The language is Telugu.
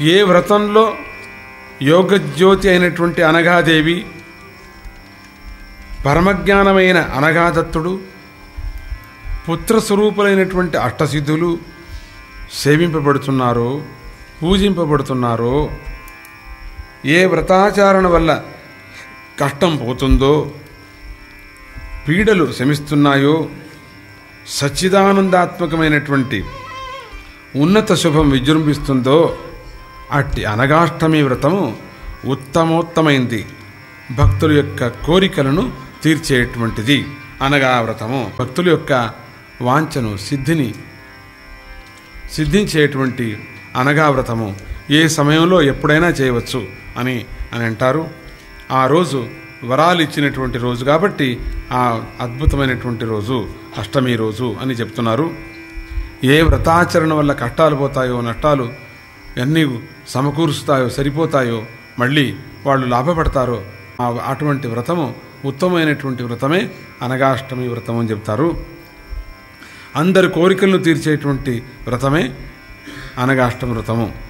ఏ వ్రతంలో యోగజ్యోతి అయినటువంటి అనగాదేవి పరమజ్ఞానమైన అనగాదత్తుడు పుత్రస్వరూపులైనటువంటి అష్టసిద్ధులు సేవింపబడుతున్నారో పూజింపబడుతున్నారో ఏ వ్రతాచారణ వల్ల కష్టం పోతుందో పీడలు శమిస్తున్నాయో సచ్చిదానందాత్మకమైనటువంటి ఉన్నత శుభం విజృంభిస్తుందో అట్టి అనగాష్టమి వ్రతము ఉత్తమోత్తమైంది. భక్తుల యొక్క కోరికలను తీర్చేటువంటిది అనగా వ్రతము భక్తుల యొక్క వాంఛను సిద్ధిని సిద్ధించేటువంటి అనగా వ్రతము ఏ సమయంలో ఎప్పుడైనా చేయవచ్చు అని అని అంటారు. ఆ రోజు వరాలు ఇచ్చినటువంటి రోజు కాబట్టి ఆ అద్భుతమైనటువంటి రోజు అష్టమి రోజు అని చెప్తున్నారు. ఏ వ్రతాచరణ వల్ల కష్టాలు పోతాయో నష్టాలు ఎన్ని సమకూరుస్తాయో సరిపోతాయో మళ్ళీ వాళ్ళు లాభపడతారో అటువంటి వ్రతము ఉత్తమమైనటువంటి వ్రతమే అనగాష్టమి వ్రతం అని చెప్తారు. అందరి కోరికలను తీర్చేటువంటి వ్రతమే అనగాష్టమి వ్రతము.